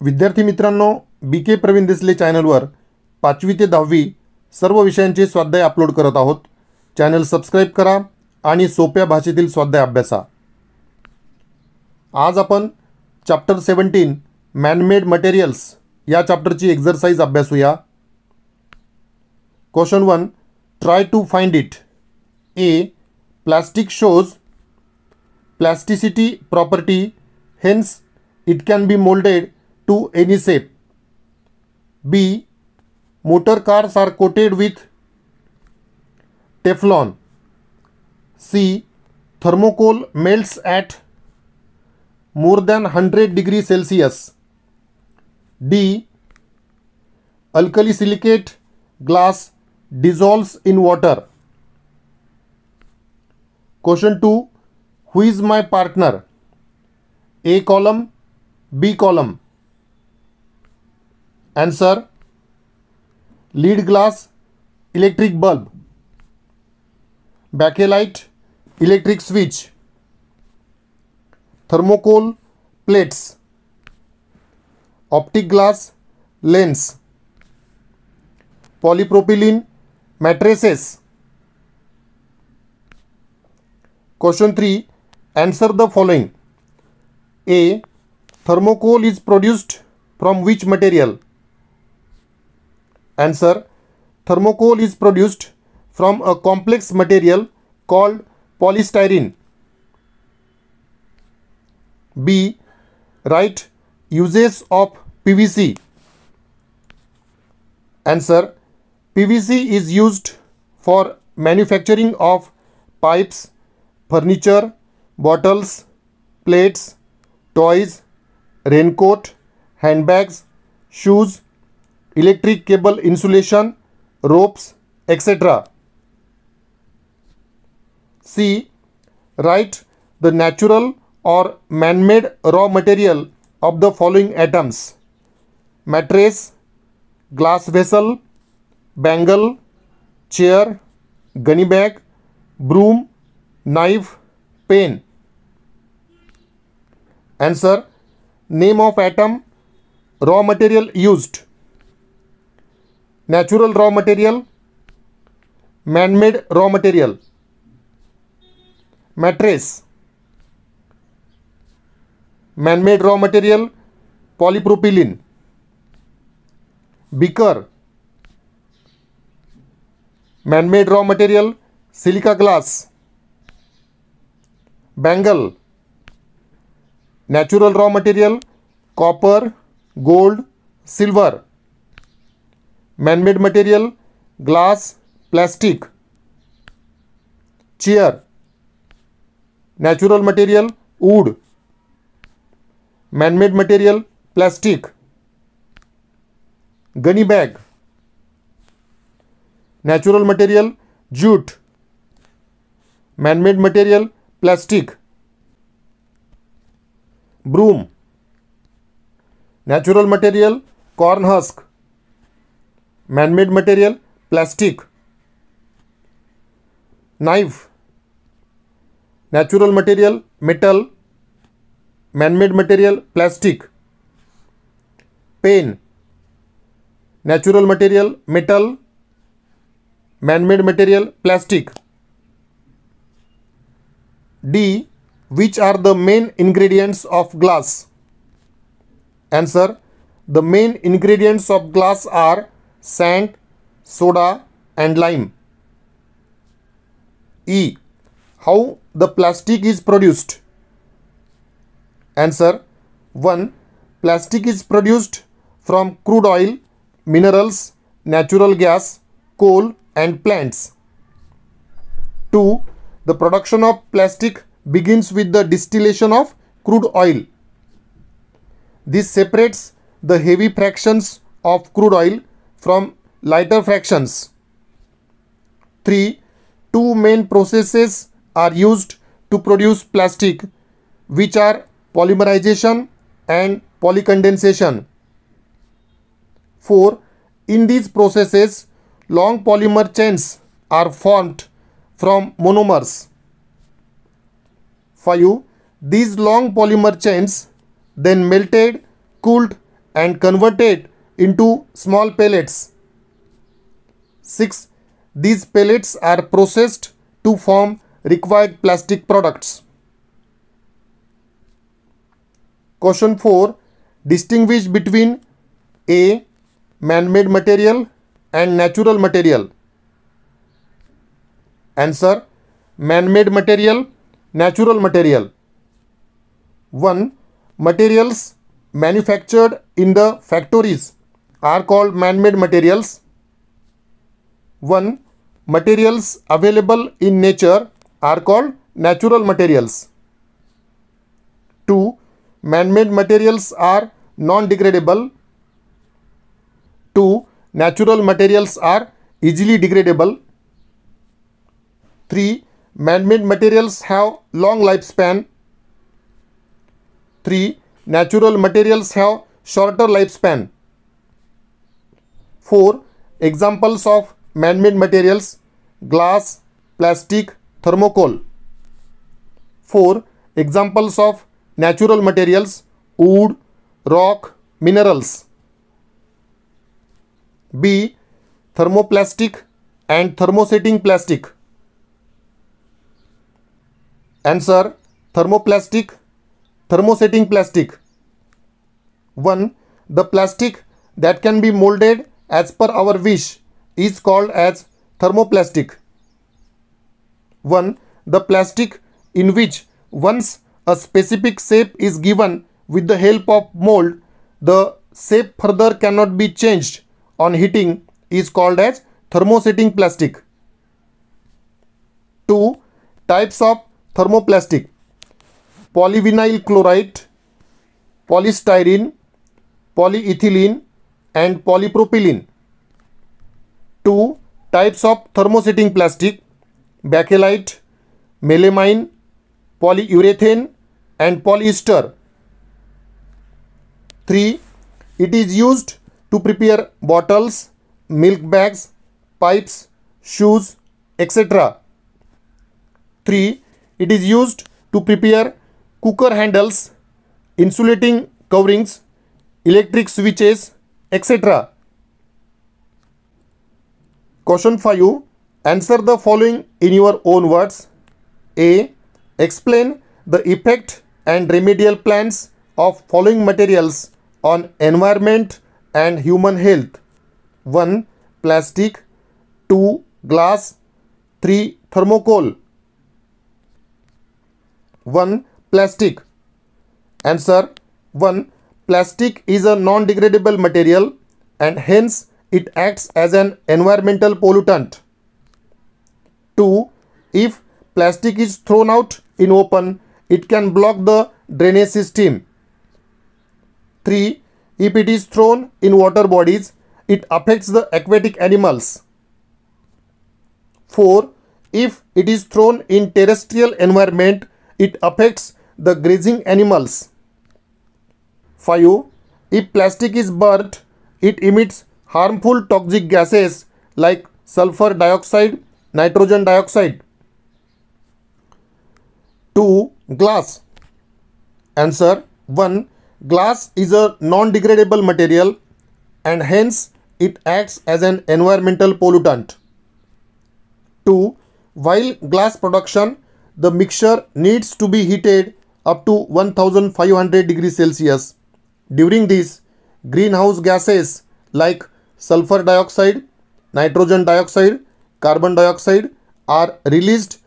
विद्यार्थी मित्रांनो बी के प्रवीण देसले चॅनलवर. पाचवी ते दहावी सर्व विषयांचे स्वाध्याय अपलोड करत आहोत. चॅनल सबस्क्राईब करा आणि सोप्या भाषेतील स्वाध्याय अभ्यासा. आज आपण चॅप्टर सेवन्टीन मॅनमेड मटेरियल्स या चॅप्टरची exercise अभ्यासूया. Question one try to find it A plastic shows plasticity property hence it can be moulded to any shape B motor cars are coated with Teflon C thermocol melt at more than hundred degree Celsius D alkali silicate glass dissolves in water question two who is my partner A column B column answer. Lead glass electric bulb. Bakelite electric switch. Thermocol plates. Optic glass lens. Polypropylene mattresses question 3 answer the following. A. Thermocol is produced from which material answer thermocol is produced from a complex material called polystyrene. B write uses of pvc answer pvc is used for manufacturing of pipes furniture bottles plates toys raincoat handbags shoes electric cable insulation ropes etc c write the natural or man-made raw material of the following atoms mattress glass vessel bangle chair gunny bag broom knife pen. Answer name of atom raw material used natural raw material man made raw material mattress man made raw material polypropylene beaker man made raw material silica glass bangle natural raw material copper gold silver man made material glass plastic chair natural material wood man made material plastic gunny bag natural material jute man made material plastic natural material plastic knife natural material metal man made material plastic pen natural material metal man made material plastic D. Which are the main ingredients of glass? Answer. The main ingredients of glass are sand, soda and lime. E. How the plastic is produced? Answer. 1. Plastic is produced from crude oil, minerals, natural gas, coal and plants. 2 the production of plastic begins with the distillation of crude oil. This separates the heavy fractions of crude oil from lighter fractions. 3. Two main processes are used to produce plastic which are polymerization and polycondensation. 4. In these processes, long polymer chains are formed from monomers. 5. These long polymer chains then melted, cooled and converted into small pellets. 6. These pellets are processed to form required plastic products. Question 4. Distinguish between A. Man-made material and natural material. Answer. Man-made material, natural material. 1. Materials manufactured in the factories are called man-made materials. 1. Materials available in nature are called natural materials. 2. Man-made materials are non-degradable. 2. Natural materials are easily degradable. 3. Man-made materials have long lifespan. 3. Natural materials have shorter lifespan. 4. Examples of man-made materials glass, plastic, thermocol. 4. Examples of natural materials wood, rock, minerals. B. Thermoplastic and thermosetting plastic. Answer Thermoplastic, thermosetting plastic. 1. The plastic that can be molded as per our wish is called as thermoplastic. 1. The plastic in which once a specific shape is given with the help of mold, the shape further cannot be changed on heating is called as thermosetting plastic. 2. Types of thermoplastic polyvinyl chloride, polystyrene, polyethylene and polypropylene. 2. Types of thermosetting plastic bakelite, melamine, polyurethane and polyester. 3. It is used to prepare bottles, milk bags, pipes, shoes, etc. 3. It is used to prepare cooker handles, insulating coverings, electric switches, etc. Question 5. Answer the following in your own words. A. Explain the effect and remedial plans of following materials on environment and human health. 1. Plastic 2. Glass 3. Thermocol 1. Plastic Answer 1. Plastic is a non-degradable material and hence it acts as an environmental pollutant. 2. If plastic is thrown out in open, it can block the drainage system. 3. If it is thrown in water bodies, it affects the aquatic animals. 4. If it is thrown in terrestrial environment, it affects the grazing animals. 5. If plastic is burnt, it emits harmful toxic gases like sulfur dioxide, nitrogen dioxide. 2. Glass. Answer 1. Glass is a non-degradable material and hence it acts as an environmental pollutant. 2. While glass production, the mixture needs to be heated up to 1500 degrees Celsius. During this, greenhouse gases like sulfur dioxide, nitrogen dioxide, carbon dioxide are released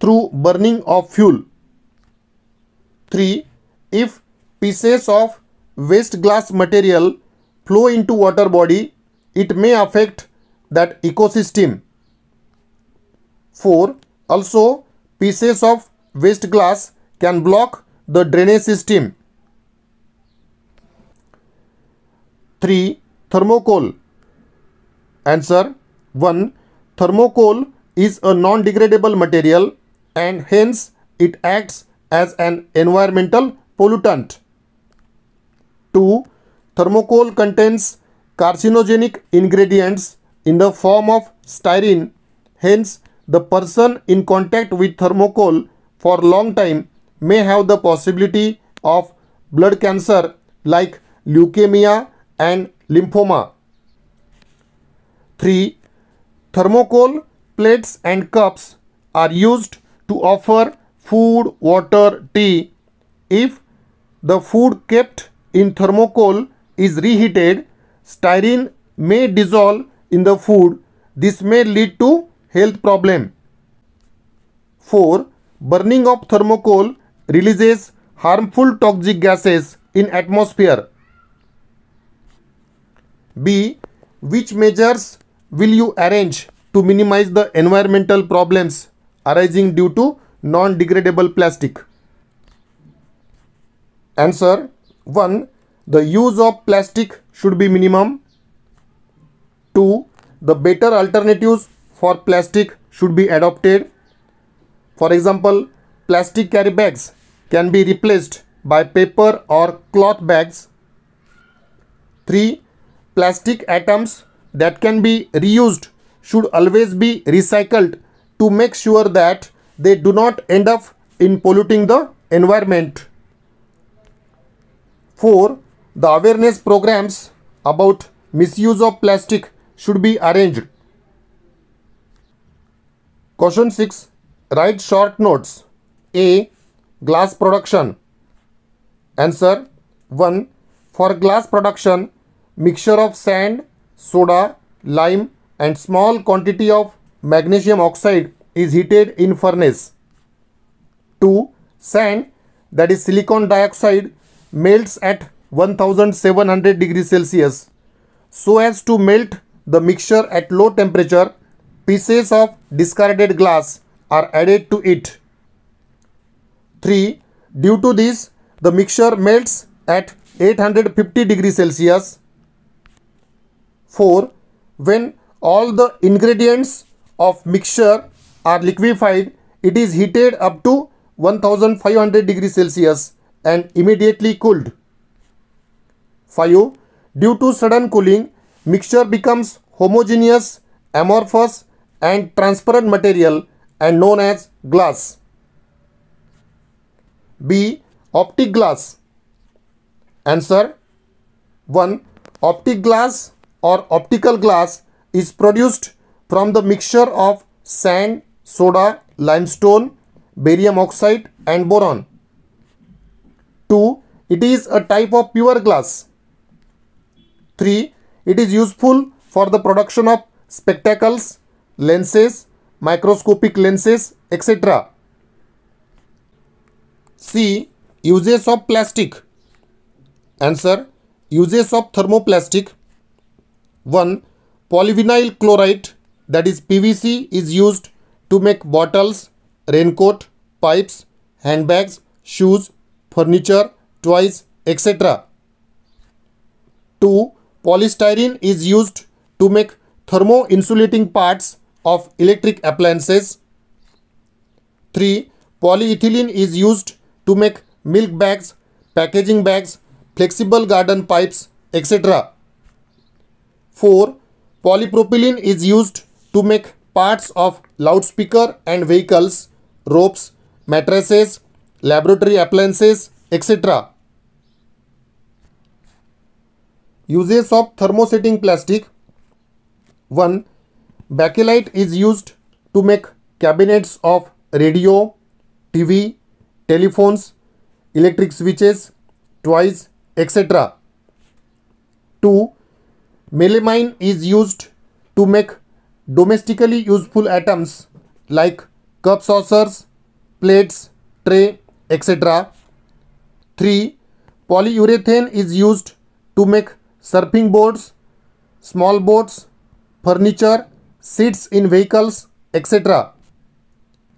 through burning of fuel. 3. If pieces of waste glass material flow into water body, it may affect that ecosystem. 4. Also, pieces of waste glass can block the drainage system. 3. Thermocol Answer 1. Thermocol is a non-degradable material and hence it acts as an environmental pollutant. 2. Thermocol contains carcinogenic ingredients in the form of styrene. Hence, the person in contact with thermocol for long time may have the possibility of blood cancer like leukemia, and lymphoma. 3. Thermocol plates and cups are used to offer food, water, tea. If the food kept in thermocol is reheated, styrene may dissolve in the food. This may lead to health problem. 4. Burning of thermocol releases harmful toxic gases in atmosphere. B. Which measures will you arrange to minimize the environmental problems arising due to non-degradable plastic? Answer 1. The use of plastic should be minimum. 2. The better alternatives for plastic should be adopted. For example, plastic carry bags can be replaced by paper or cloth bags. 3. Plastic atoms that can be reused should always be recycled to make sure that they do not end up in polluting the environment. 4. The awareness programs about misuse of plastic should be arranged. Question 6. Write short notes. A. Glass production. Answer 1. For glass production, mixture of sand, soda, lime and small quantity of magnesium oxide is heated in furnace. 2. Sand that is silicon dioxide melts at 1700 degrees Celsius. So as to melt the mixture at low temperature, pieces of discarded glass are added to it. 3. Due to this, the mixture melts at 850 degrees Celsius. 4. When all the ingredients of mixture are liquefied, it is heated up to 1500 degrees Celsius and immediately cooled. 5. Due to sudden cooling, mixture becomes homogeneous, amorphous and transparent material and known as glass. B. Optic glass. Answer 1. Optic glass or optical glass is produced from the mixture of sand, soda, limestone, barium oxide and boron. 2. It is a type of pure glass. 3. It is useful for the production of spectacles, lenses, microscopic lenses, etc. C. Uses of plastic. Answer. Uses of thermoplastic. 1. Polyvinyl chloride that is PVC is used to make bottles, raincoat, pipes, handbags, shoes, furniture, toys, etc. 2. Polystyrene is used to make thermo-insulating parts of electric appliances. 3. Polyethylene is used to make milk bags, packaging bags, flexible garden pipes, etc. 4. Polypropylene is used to make parts of loudspeaker and vehicles, ropes, mattresses, laboratory appliances, etc. Uses of thermosetting plastic 1. Bakelite is used to make cabinets of radio, TV, telephones, electric switches, toys, etc. 2. Melamine is used to make domestically useful items like cup saucers, plates, tray, etc. 3. Polyurethane is used to make surfing boards, small boats, furniture, seats in vehicles, etc.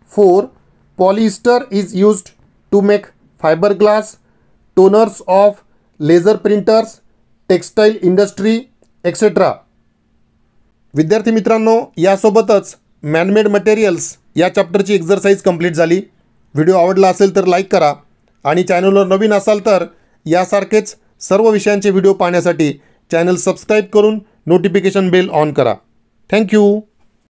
4. Polyester is used to make fiberglass, toners of laser printers, textile industry, etcetera विद्यार्थी मित्रांनो यासोबतच manmade materials या चॅप्टरची exercise complete झाली. Video आवडला असेल तर like करा आणि चॅनलवर नवीन असाल तर यासारखेच सर्व विषयांचे व्हिडिओ पाहण्यासाठी चॅनल सबस्क्राईब करून नोटिफिकेशन बेल ऑन करा. Thank you